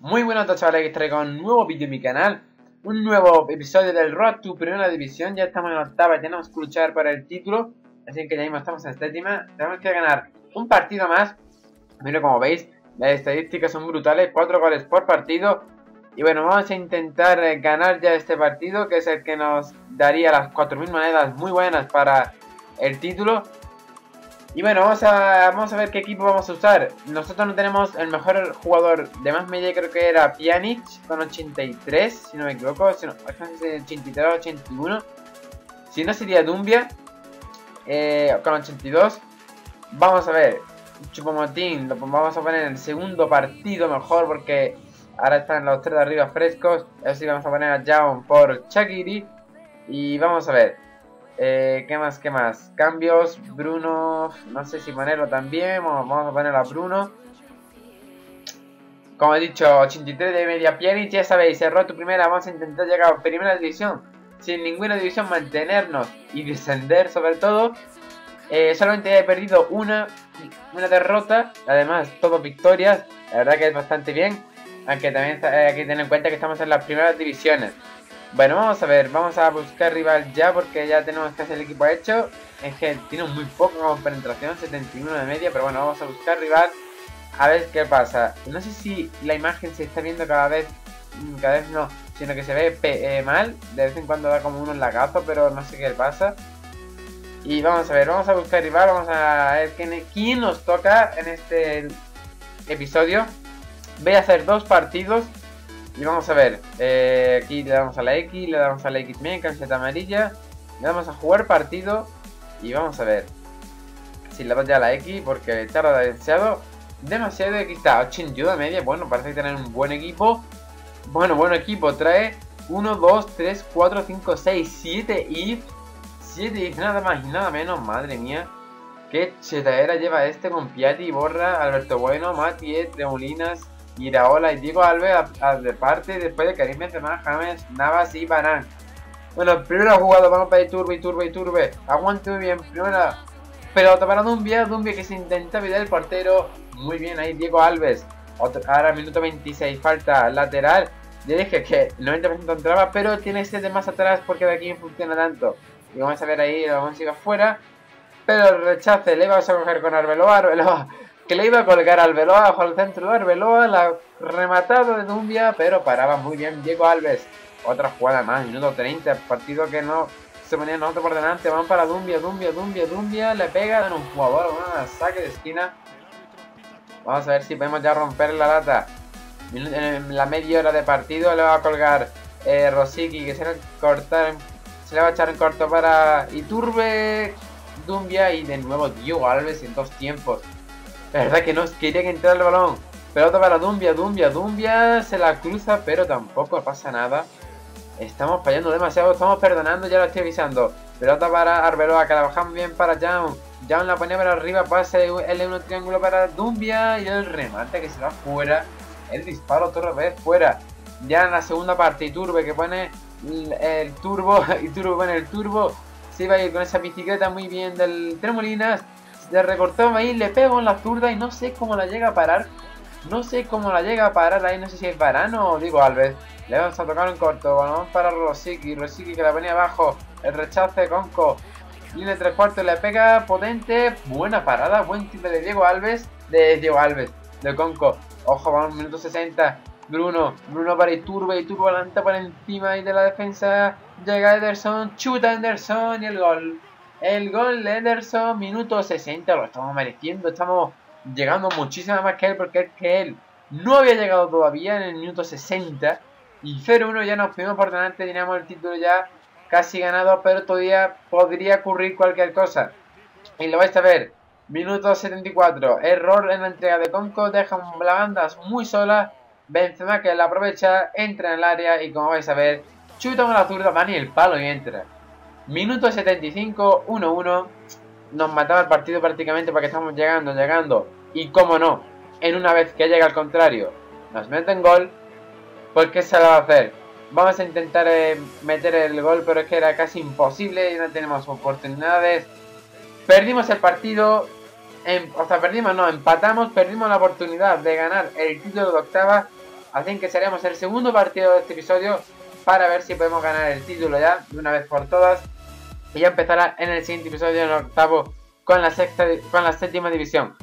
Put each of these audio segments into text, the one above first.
Muy buenas a chavales, que traigo un nuevo vídeo en mi canal Un nuevo episodio del Road to Primera División. Ya estamos en octava, tenemos que luchar para el título Así que ya mismo estamos en séptima. Tenemos que ganar un partido más. Mira como veis, las estadísticas son brutales 4 goles por partido. Y bueno, vamos a intentar ganar ya este partido Que es el que nos daría las 4.000 monedas muy buenas para el título y bueno, vamos a, vamos a ver qué equipo vamos a usar. Nosotros no tenemos el mejor jugador de más media, creo que era Pjanic, con 83, si no me equivoco. Si no, 83 81. Si no sería Dumbia, eh, con 82. Vamos a ver, Chupomotín, lo vamos a poner en el segundo partido mejor, porque ahora están los tres de arriba frescos. Así vamos a poner a Jaon por Chakiri. Y vamos a ver. Eh, ¿Qué más? ¿Qué más? Cambios, Bruno, no sé si ponerlo también, vamos a poner a Bruno. Como he dicho, 83 de media y ya sabéis, cerró tu primera, vamos a intentar llegar a primera división. Sin ninguna división mantenernos y descender sobre todo. Eh, solamente he perdido una, una derrota, además todo victorias, la verdad que es bastante bien. Aunque también hay que tener en cuenta que estamos en las primeras divisiones. Bueno, vamos a ver, vamos a buscar rival ya porque ya tenemos casi el equipo hecho. Es que tiene muy poco penetración, 71 de media, pero bueno, vamos a buscar rival a ver qué pasa. No sé si la imagen se está viendo cada vez, mm, cada vez no, sino que se ve eh, mal. De vez en cuando da como uno en lagazo, pero no sé qué pasa. Y vamos a ver, vamos a buscar rival, vamos a ver quién nos toca en este episodio. Voy a hacer dos partidos y vamos a ver, eh, aquí le damos a la X, le damos a la X también, camiseta amarilla. Le damos a jugar partido y vamos a ver si le doy ya a la X porque tarda demasiado. Demasiado, aquí está, 81 de media, bueno, parece que tienen un buen equipo. Bueno, buen equipo, trae 1, 2, 3, 4, 5, 6, 7 y 7 y nada más y nada menos, madre mía. Qué chetadera lleva este con Piatti, Borra, Alberto Bueno, Mati, Tremolinas, Iraola y Diego Alves a, de parte después de Karim Benzema, James, Navas y Barán. Bueno, primera jugada, vamos para Iturbe, Iturbe, Iturbe. Aguante muy bien, primera pelota para Dumbia, Dumbia que se intenta evitar el portero. Muy bien ahí Diego Alves. ahora minuto 26, falta lateral. Ya dije que el 90% entraba, pero tiene de más atrás porque de aquí no funciona tanto. Y vamos a ver ahí, vamos a ir afuera. Pero el rechace le vamos a coger con Arbeloa, Arbeloa que le iba a colgar al Arbeloa bajo el centro de Arbeloa, la rematado de Dumbia, pero paraba muy bien Diego Alves. Otra jugada más, minuto 30, partido que no se ponía nosotros por delante, van para Dumbia, Dumbia, Dumbia, Dumbia, le pega en un jugador, una saque de esquina. Vamos a ver si podemos ya romper la lata. En la media hora de partido le va a colgar eh, Rosiki, que se, cortar, se le va a echar en corto para Iturbe, Dumbia y de nuevo Diego Alves en dos tiempos. La verdad que no quería que entrara el balón. Pelota para Dumbia, Dumbia, Dumbia se la cruza, pero tampoco pasa nada. Estamos fallando demasiado, estamos perdonando, ya lo estoy avisando. Pelota para Arbeloa, que la bajamos bien para Jaun. Jaun la pone para arriba, pase L1 triángulo para Dumbia y el remate que se va fuera. El disparo otra vez fuera. Ya en la segunda parte, Iturbe que pone el turbo, y Turbo pone el turbo. Se iba a ir con esa bicicleta muy bien del Tremolinas. Le recortó ahí, le pego en la zurda y no sé cómo la llega a parar. No sé cómo la llega a parar ahí, no sé si es Varano o digo Alves. Le vamos a tocar en corto, vamos para Rosiki, Rosiki que la venía abajo, el rechace Conco. Línea tres cuartos, le pega potente, buena parada, buen triple de Diego Alves, de Diego Alves, de Conco. Ojo, vamos, minuto 60. Bruno, Bruno para Iturbe, Iturbe adelanta por encima ahí de la defensa. Llega Ederson, chuta Ederson y el gol. El gol de Ederson, minuto 60, lo estamos mereciendo, estamos llegando muchísimo más que él, porque es que él no había llegado todavía en el minuto 60. Y 0-1 ya nos fuimos por delante, teníamos el título ya casi ganado, pero todavía podría ocurrir cualquier cosa. Y lo vais a ver, minuto 74, error en la entrega de Conco, deja la banda muy sola, Benzema que la aprovecha, entra en el área y como vais a ver, chuta con la zurda, va ni el palo y entra. Minuto 75, 1-1. Nos mataba el partido prácticamente porque estamos llegando, llegando. Y como no, en una vez que llega al contrario, nos meten gol. Pues ¿qué se va a hacer? Vamos a intentar eh, meter el gol, pero es que era casi imposible y no tenemos oportunidades. Perdimos el partido em, o sea, perdimos, no, empatamos, perdimos la oportunidad de ganar el título de octava. Así que seremos el segundo partido de este episodio para ver si podemos ganar el título ya de una vez por todas. Y ya empezará en el siguiente episodio, en el octavo, con la, sexta, con la séptima división.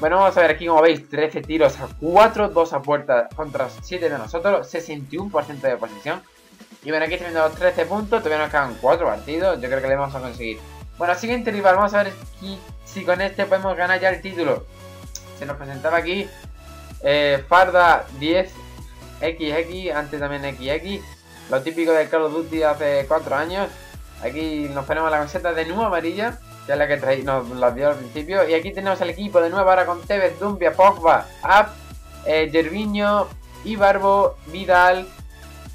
Bueno, vamos a ver aquí como veis, 13 tiros a 4, 2 a puerta contra 7 de nosotros, 61% de posición. Y bueno, aquí teniendo los 13 puntos, todavía nos quedan 4 partidos, yo creo que le vamos a conseguir. Bueno, siguiente rival, vamos a ver si, con este podemos ganar ya el título. Se nos presentaba aquí eh, Farda 10 XX, antes también XX, lo típico del Call of Duty hace 4 años. Aquí nos ponemos la camiseta de nuevo amarilla, que es la que nos la dio al principio. Y aquí tenemos el equipo de nuevo ahora con Tevez, Dumbia, Pogba, App, eh, Gerviño, Ibarbo, Vidal,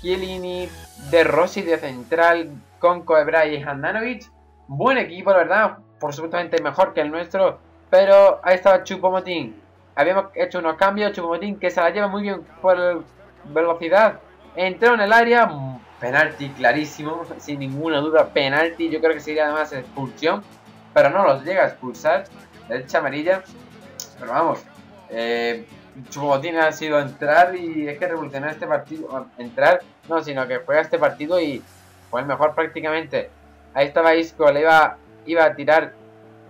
Kielini, De Rossi de central, con Coebra y Handanovic. Buen equipo, la verdad, por supuestamente mejor que el nuestro. Pero ahí estaba Chupomotín. Habíamos hecho unos cambios, Chupomotín que se la lleva muy bien por velocidad. Entró en el área, penalti clarísimo, sin ninguna duda, penalti. Yo creo que sería además expulsión, pero no los llega a expulsar. Derecha amarilla, pero vamos, eh, Chupomotín ha sido entrar y es que revolucionar este partido. Entrar, no, sino que juega este partido y fue el mejor prácticamente. Ahí estaba Isco, le iba, iba a tirar.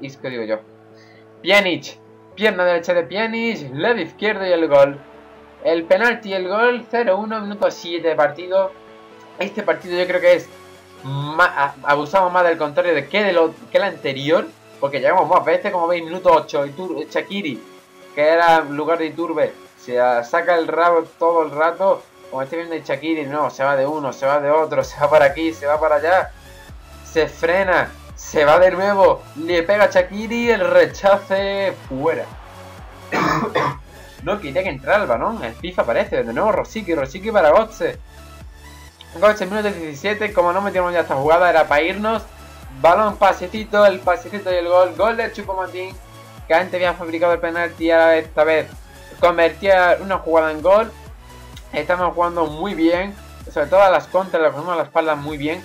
Isco digo yo. Pjanic, pierna derecha de Pjanic, lado izquierdo y el gol. El penalti el gol, 0-1, minuto 7 de partido. Este partido yo creo que es abusamos más del contrario de que, de lo, que el anterior. Porque llegamos más veces, como veis, minuto 8. Itur Shakiri, que era lugar de Iturbe, se saca el rabo todo el rato. Como este viendo Shakiri, no, se va de uno, se va de otro, se va para aquí, se va para allá. Se frena, se va de nuevo, le pega a Shakiri, el rechace fuera. no quería que entrara el balón, el FIFA aparece, de nuevo Rosicky, Rosicky para Gotze. Gotze, minuto 17, como no metíamos ya esta jugada era para irnos. Balón, pasecito, el pasecito y el gol, gol de Chupomotín, que antes habían fabricado el penalti ahora esta vez convertía una jugada en gol. Estamos jugando muy bien, sobre todo a las contras, le ponemos a la espalda muy bien.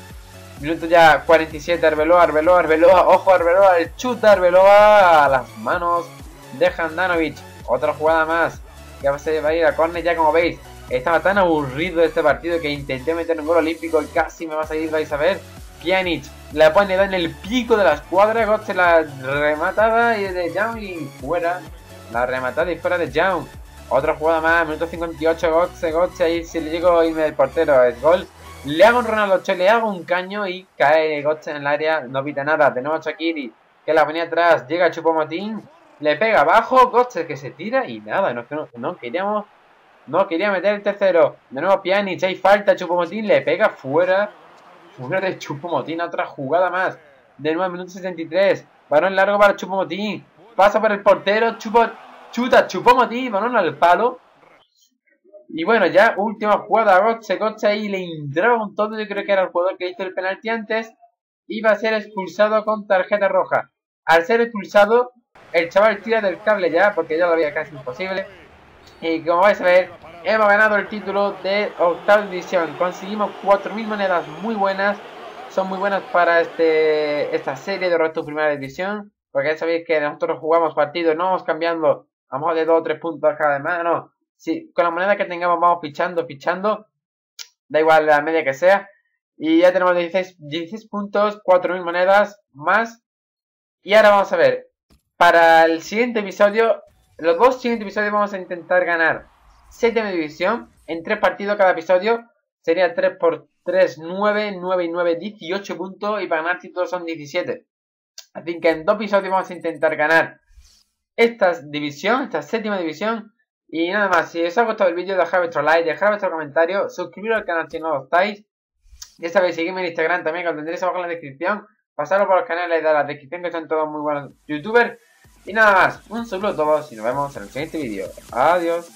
Minuto ya 47, Arbeloa, Arbeloa, Arbeloa, ojo Arbeloa, el chuta Arbeloa a las manos de Handanovic. Otra jugada más, que va a ir a córner ya como veis. Estaba tan aburrido este partido que intenté meter un gol olímpico y casi me va a salir, vais a ver. Pjanic la pone en el pico de la escuadra, Gotze la rematada y de Young y fuera. La rematada y fuera de Young. Otra jugada más, minuto 58, Gotze, Gotze, ahí si le llego a irme del portero, es gol. Le hago un Ronaldo Che, le hago un caño y cae Gotze en el área, no pita nada. Tenemos a Shakiri, que la venía atrás, llega Chupomotín, le pega abajo, Gotze que se tira y nada, no queríamos, no quería meter el tercero. De nuevo Pjanic, hay falta, Chupomotín le pega fuera, fuera de Chupomotín, otra jugada más. De nuevo, minuto 63, balón largo para Chupomotín, pasa por el portero, chupo, chuta Chupomotín, balón al palo. Y bueno, ya última jugada, Gotze, Gotze ahí le entraba un todo, yo creo que era el jugador que hizo el penalti antes. Iba a ser expulsado con tarjeta roja. Al ser expulsado, el chaval tira del cable ya, porque ya lo había casi imposible. Y como vais a ver, hemos ganado el título de octava división. Conseguimos 4.000 monedas muy buenas. Son muy buenas para este esta serie de resto primera división. Porque ya sabéis que nosotros jugamos partidos, no vamos cambiando a lo mejor de 2 o 3 puntos cada vez no. Si con la moneda que tengamos vamos fichando, fichando. Da igual la media que sea. Y ya tenemos 16, 16 puntos, 4.000 monedas más. Y ahora vamos a ver. Para el siguiente episodio, los dos siguientes episodios vamos a intentar ganar séptima división en 3 partidos cada episodio. Sería 3 por 3, 9, 9 y 9, 18 puntos. Y para ganar títulos son 17. Así que en dos episodios vamos a intentar ganar esta división, esta séptima división. Y nada más, si os ha gustado el vídeo, dejad vuestro like, dejad vuestro comentario, suscribiros al canal si no lo estáis. Ya sabéis, seguidme en Instagram también, que lo tendréis abajo en la descripción. Pasaros por los canales de la descripción, que son todos muy buenos youtubers. Y nada más, un saludo a todos y nos vemos en el siguiente vídeo. Adiós.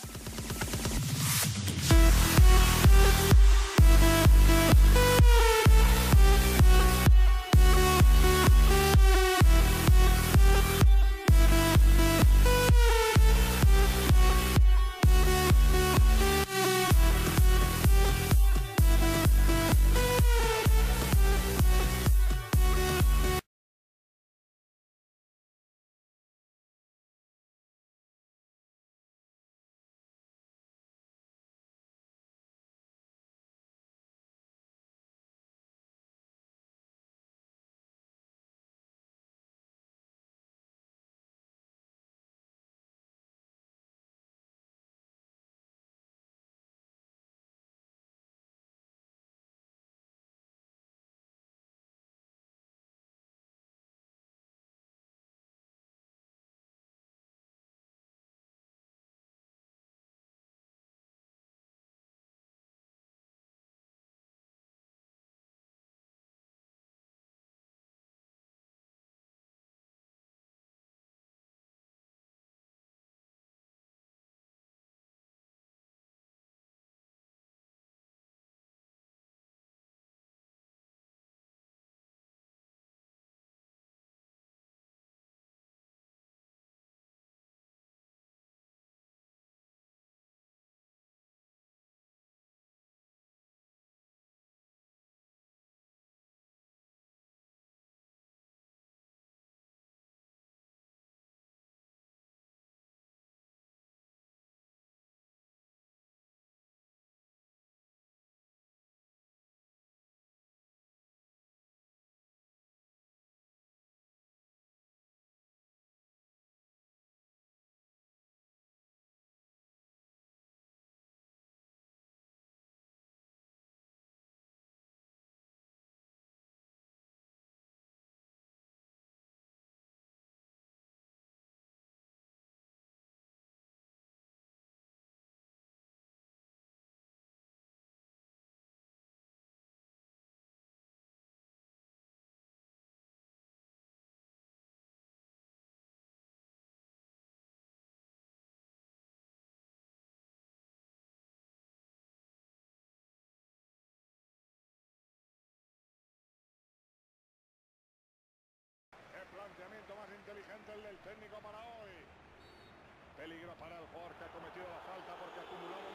Peligro para el Jorge, cometido la falta porque acumuló